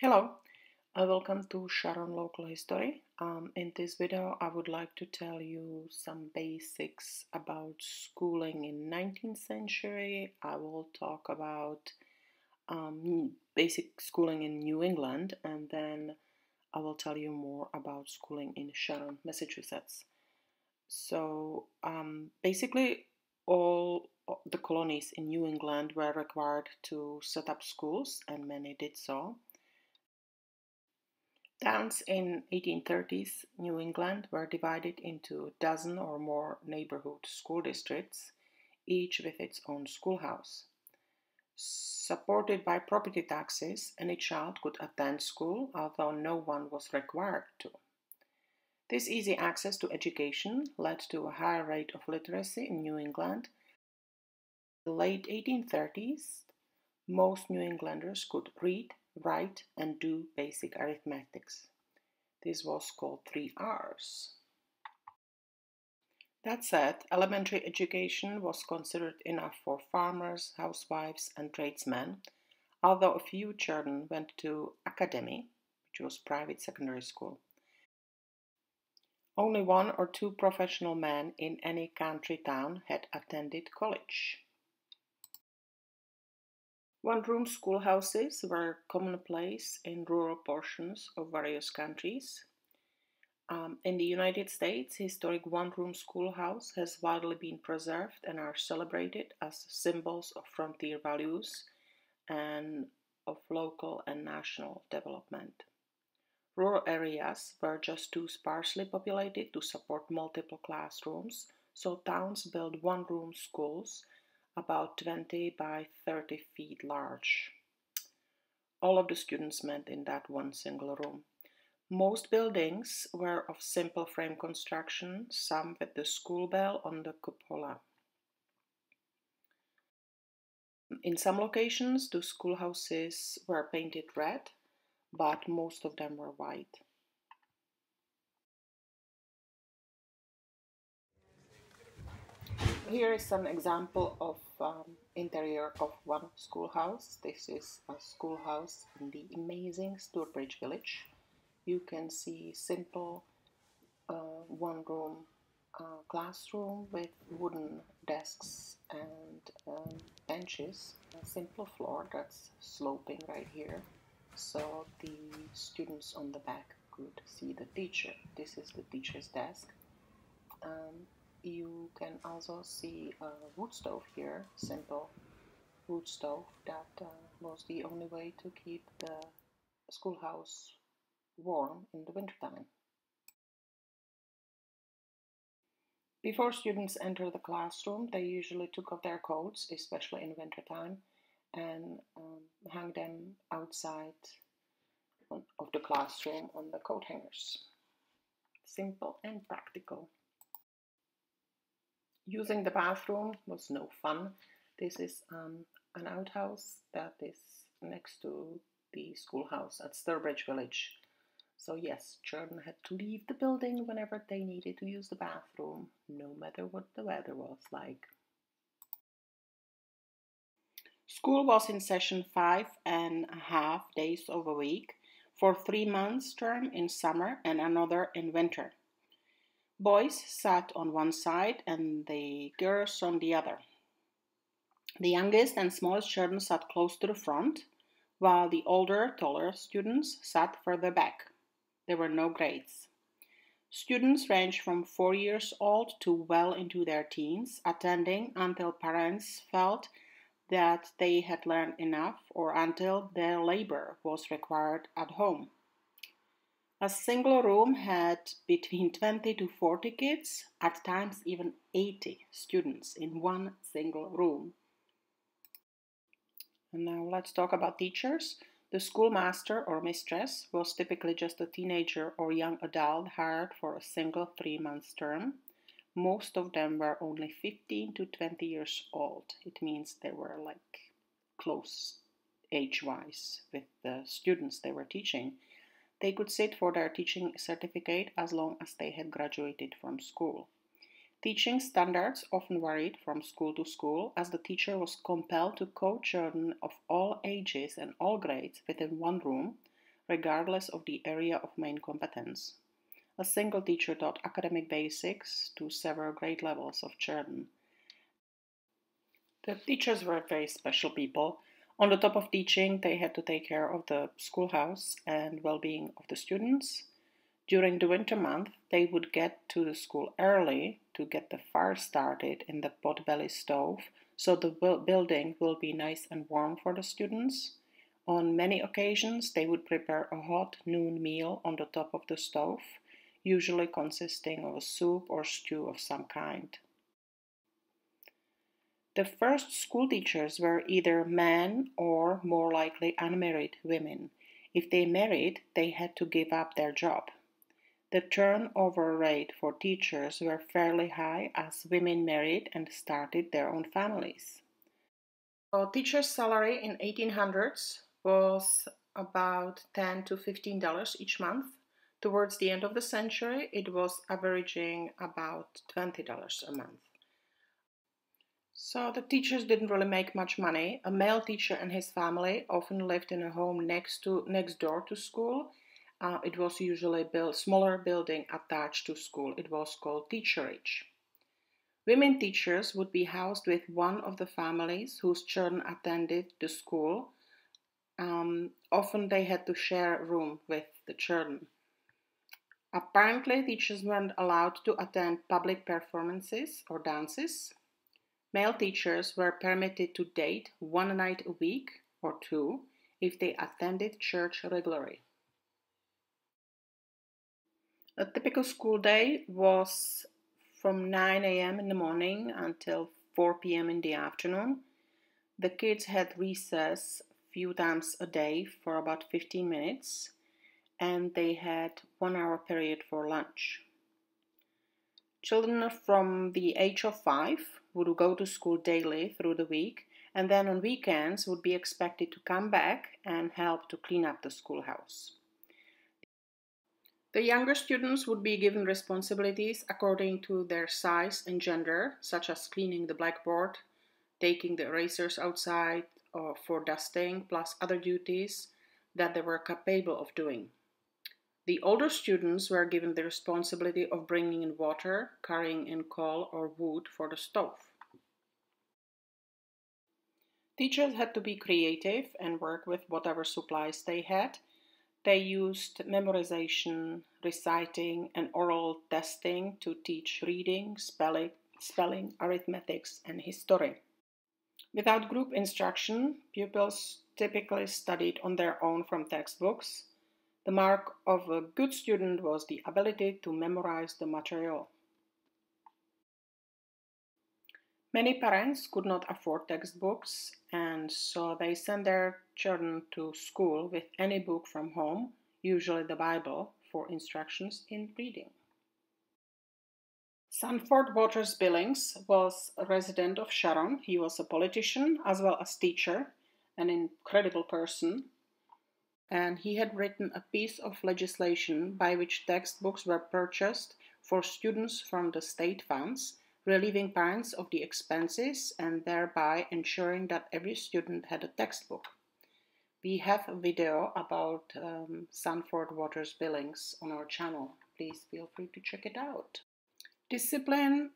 Hello, welcome to Sharon Local History. Um, in this video, I would like to tell you some basics about schooling in 19th century. I will talk about um, basic schooling in New England, and then I will tell you more about schooling in Sharon, Massachusetts. So, um, basically, all the colonies in New England were required to set up schools, and many did so. Towns in 1830s New England were divided into a dozen or more neighborhood school districts, each with its own schoolhouse. Supported by property taxes, any child could attend school, although no one was required to. This easy access to education led to a higher rate of literacy in New England. In the late 1830s, most New Englanders could read, write, and do basic arithmetics. This was called three R's. That said, elementary education was considered enough for farmers, housewives, and tradesmen, although a few children went to academy, which was private secondary school. Only one or two professional men in any country town had attended college. One room schoolhouses were commonplace in rural portions of various countries. Um, in the United States, historic one room schoolhouse has widely been preserved and are celebrated as symbols of frontier values and of local and national development. Rural areas were just too sparsely populated to support multiple classrooms, so towns built one room schools about 20 by 30 feet large. All of the students met in that one single room. Most buildings were of simple frame construction, some with the school bell on the cupola. In some locations, the schoolhouses were painted red, but most of them were white. Here is an example of um, interior of one schoolhouse. This is a schoolhouse in the amazing Sturbridge village. You can see simple uh, one room uh, classroom with wooden desks and um, benches, a simple floor that's sloping right here so the students on the back could see the teacher. This is the teacher's desk. Um, you can also see a wood stove here, simple wood stove that uh, was the only way to keep the schoolhouse warm in the wintertime. Before students enter the classroom, they usually took off their coats, especially in wintertime, and um, hang them outside of the classroom on the coat hangers. Simple and practical. Using the bathroom was no fun. This is um, an outhouse that is next to the schoolhouse at Sturbridge Village. So yes, children had to leave the building whenever they needed to use the bathroom, no matter what the weather was like. School was in session five and a half days of a week for three months term in summer and another in winter. Boys sat on one side and the girls on the other. The youngest and smallest children sat close to the front, while the older, taller students sat further back. There were no grades. Students ranged from four years old to well into their teens, attending until parents felt that they had learned enough or until their labor was required at home. A single room had between 20 to 40 kids, at times even 80 students in one single room. And now let's talk about teachers. The schoolmaster or mistress was typically just a teenager or young adult hired for a single three month term. Most of them were only 15 to 20 years old. It means they were like close age wise with the students they were teaching. They could sit for their teaching certificate as long as they had graduated from school. Teaching standards often varied from school to school as the teacher was compelled to coach children of all ages and all grades within one room, regardless of the area of main competence. A single teacher taught academic basics to several grade levels of children. The teachers were very special people. On the top of teaching, they had to take care of the schoolhouse and well being of the students. During the winter month, they would get to the school early to get the fire started in the potbelly stove so the building will be nice and warm for the students. On many occasions, they would prepare a hot noon meal on the top of the stove, usually consisting of a soup or stew of some kind. The first school teachers were either men or, more likely, unmarried women. If they married, they had to give up their job. The turnover rate for teachers were fairly high as women married and started their own families. A teacher's salary in 1800s was about 10 to 15 dollars each month. Towards the end of the century, it was averaging about 20 dollars a month. So the teachers didn't really make much money. A male teacher and his family often lived in a home next to next door to school uh, it was usually a smaller building attached to school. It was called teacherage. Women teachers would be housed with one of the families whose children attended the school. Um, often they had to share a room with the children. Apparently, teachers weren't allowed to attend public performances or dances. Male teachers were permitted to date one night a week or two if they attended church regularly. A typical school day was from 9 a.m. in the morning until 4 p.m. in the afternoon. The kids had recess a few times a day for about 15 minutes, and they had one hour period for lunch. Children from the age of five would go to school daily through the week, and then on weekends would be expected to come back and help to clean up the schoolhouse. The younger students would be given responsibilities according to their size and gender, such as cleaning the blackboard, taking the erasers outside or for dusting, plus other duties that they were capable of doing. The older students were given the responsibility of bringing in water, carrying in coal or wood for the stove. Teachers had to be creative and work with whatever supplies they had they used memorization, reciting, and oral testing to teach reading, spelling, spelling, arithmetics, and history. Without group instruction, pupils typically studied on their own from textbooks. The mark of a good student was the ability to memorize the material. Many parents could not afford textbooks, and so they sent their children to school with any book from home, usually the Bible, for instructions in reading. Sanford Waters Billings was a resident of Sharon. He was a politician as well as teacher, an incredible person. And he had written a piece of legislation by which textbooks were purchased for students from the state funds relieving parents of the expenses and thereby ensuring that every student had a textbook. We have a video about um, Sanford Waters Billings on our channel. Please feel free to check it out. Discipline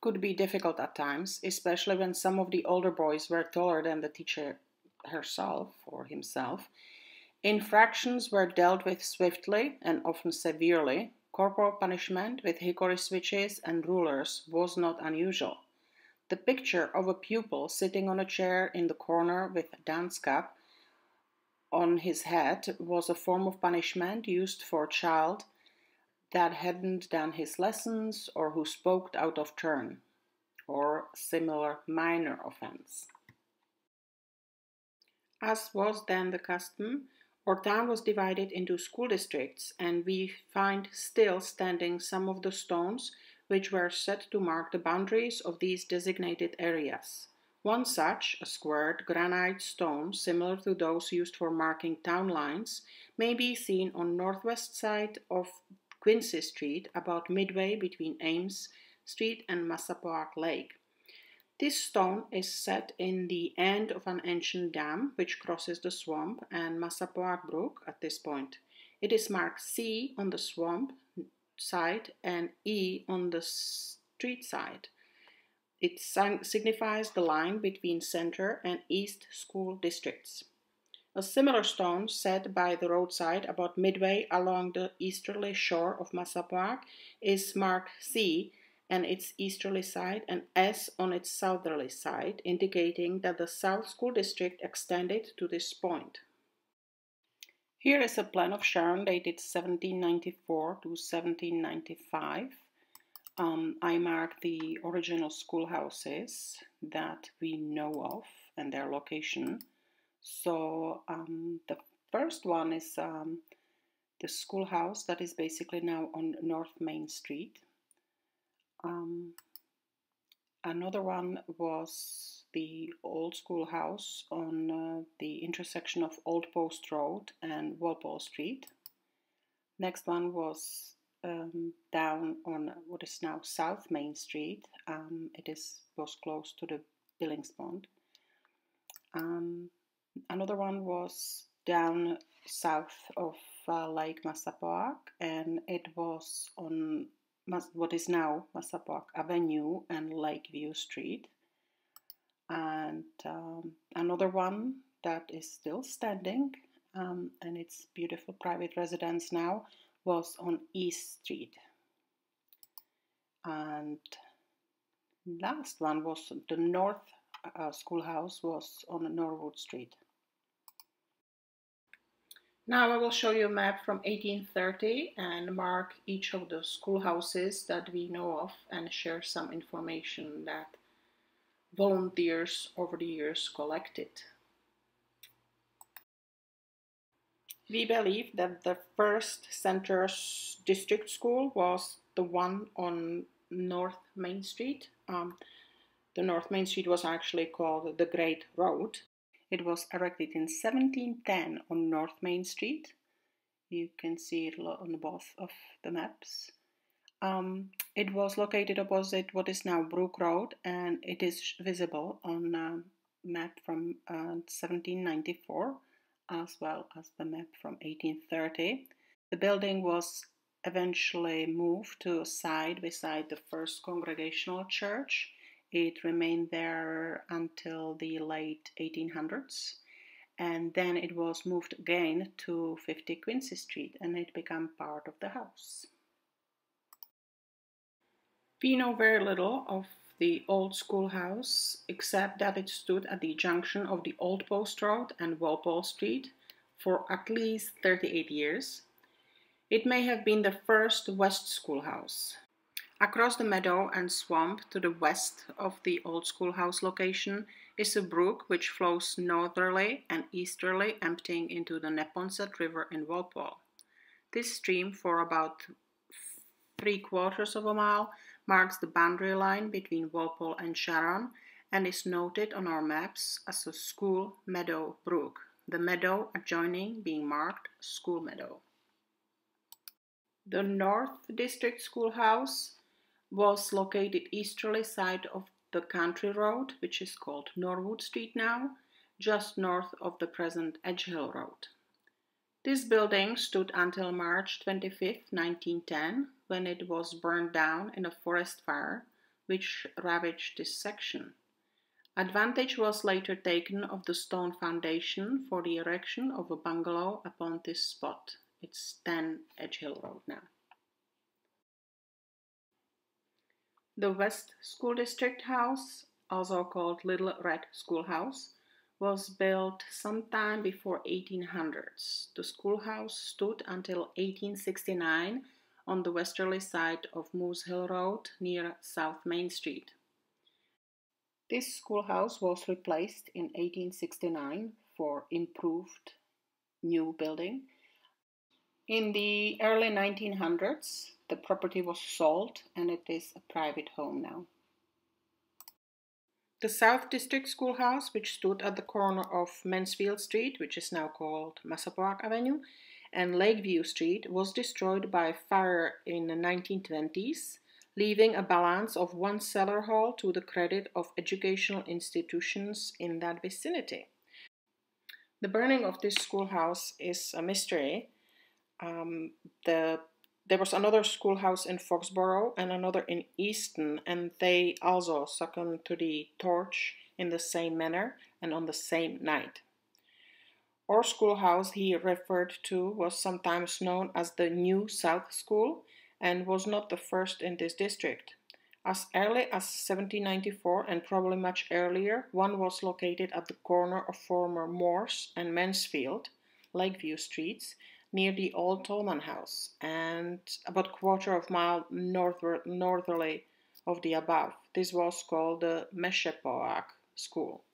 could be difficult at times, especially when some of the older boys were taller than the teacher herself or himself. Infractions were dealt with swiftly and often severely, Corporal punishment with hickory switches and rulers was not unusual. The picture of a pupil sitting on a chair in the corner with a dance cap on his head was a form of punishment used for a child that hadn't done his lessons or who spoke out of turn, or similar minor offense. As was then the custom, our town was divided into school districts, and we find still standing some of the stones which were set to mark the boundaries of these designated areas. One such, a squared granite stone similar to those used for marking town lines, may be seen on northwest side of Quincy Street, about midway between Ames Street and Massapoag Lake. This stone is set in the end of an ancient dam which crosses the swamp and Massapoag Brook at this point. It is marked C on the swamp side and E on the street side. It signifies the line between center and east school districts. A similar stone set by the roadside about midway along the easterly shore of Massapoag is marked C and its easterly side and S on its southerly side, indicating that the South School District extended to this point. Here is a plan of Sharon dated 1794 to 1795. Um, I marked the original schoolhouses that we know of and their location. So um, the first one is um, the schoolhouse that is basically now on North Main Street. Um, another one was the old schoolhouse on uh, the intersection of Old Post Road and Walpole Street. Next one was um, down on what is now South Main Street. Um, it is was close to the Billings Pond. Um, another one was down south of uh, Lake Massapoag, and it was what is now Massapoag Avenue and Lakeview Street. And um, another one that is still standing, um, and it's beautiful private residence now, was on East Street. And last one was the North uh, Schoolhouse was on Norwood Street. Now I will show you a map from 1830 and mark each of the schoolhouses that we know of and share some information that volunteers over the years collected. We believe that the first Center District School was the one on North Main Street. Um, the North Main Street was actually called the Great Road it was erected in 1710 on North Main Street. You can see it on both of the maps. Um, it was located opposite what is now Brook Road and it is visible on a map from uh, 1794 as well as the map from 1830. The building was eventually moved to a side beside the first Congregational Church it remained there until the late 1800s and then it was moved again to 50 Quincy Street and it became part of the house. We know very little of the old schoolhouse except that it stood at the junction of the Old Post Road and Walpole Street for at least 38 years. It may have been the first West schoolhouse. Across the meadow and swamp to the west of the old schoolhouse location is a brook which flows northerly and easterly, emptying into the Neponset River in Walpole. This stream, for about three quarters of a mile, marks the boundary line between Walpole and Sharon and is noted on our maps as a school meadow brook, the meadow adjoining being marked School Meadow. The North District Schoolhouse was located easterly side of the country road, which is called Norwood Street now, just north of the present Edgehill Road. This building stood until March 25, 1910, when it was burned down in a forest fire which ravaged this section. Advantage was later taken of the stone foundation for the erection of a bungalow upon this spot. It's 10 Edgehill Road now. The West School District House, also called Little Red Schoolhouse, was built sometime before 1800s. The schoolhouse stood until 1869 on the westerly side of Moose Hill Road near South Main Street. This schoolhouse was replaced in 1869 for improved new building. In the early 1900s, the property was sold and it is a private home now. The South District Schoolhouse, which stood at the corner of Mansfield Street, which is now called Massapoag Avenue, and Lakeview Street, was destroyed by fire in the 1920s. leaving a balance of one cellar hall to the credit of educational institutions in that vicinity. The burning of this schoolhouse is a mystery. Um, the there was another schoolhouse in Foxborough and another in Easton, and they also succumbed to the torch in the same manner and on the same night. Our schoolhouse he referred to was sometimes known as the New South School and was not the first in this district. As early as 1794 and probably much earlier, one was located at the corner of former Morse and Mansfield, Lakeview Streets, near the old Tolman House, and about a quarter of a mile northward, northerly of the above. This was called the Meshepoak School.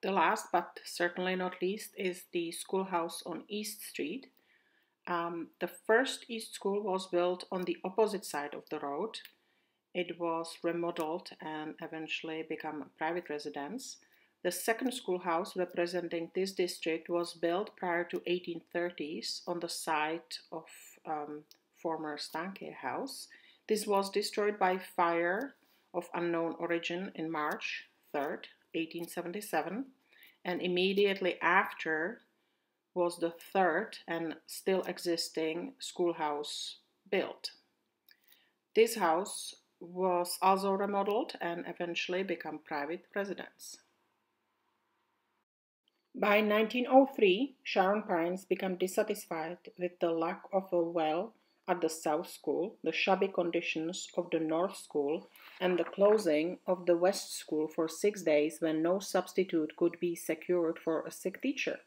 The last, but certainly not least, is the schoolhouse on East Street. Um, the first East School was built on the opposite side of the road. It was remodeled and eventually became a private residence. The second schoolhouse representing this district was built prior to 1830s on the site of um, former Stanke House. This was destroyed by fire of unknown origin in March 3rd, 1877, and immediately after was the third and still existing schoolhouse built. This house was also remodeled and eventually became private residence. By 1903, Sharon parents became dissatisfied with the lack of a well at the South School, the shabby conditions of the North School, and the closing of the West School for six days when no substitute could be secured for a sick teacher.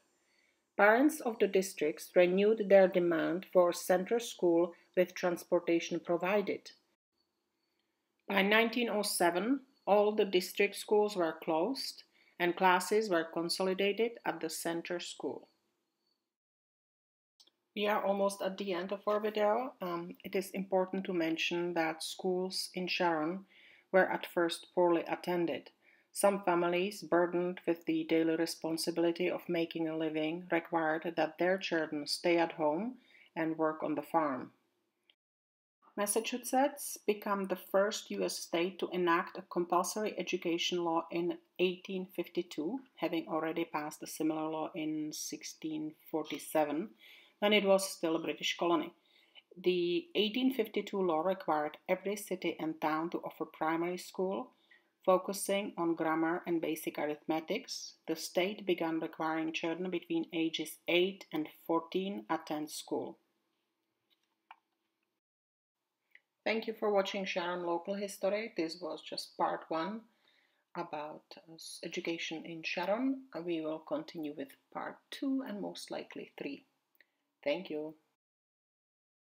Parents of the districts renewed their demand for a Center School with transportation provided. By 1907, all the district schools were closed and classes were consolidated at the Center School. We are almost at the end of our video. Um, it is important to mention that schools in Sharon were at first poorly attended. Some families, burdened with the daily responsibility of making a living, required that their children stay at home and work on the farm. Massachusetts became the first U.S. state to enact a compulsory education law in 1852, having already passed a similar law in 1647 when it was still a British colony. The 1852 law required every city and town to offer primary school, focusing on grammar and basic arithmetics. The state began requiring children between ages 8 and 14 attend school. Thank you for watching Sharon Local History. This was just part one about uh, education in Sharon. Uh, we will continue with part two and most likely three. Thank you.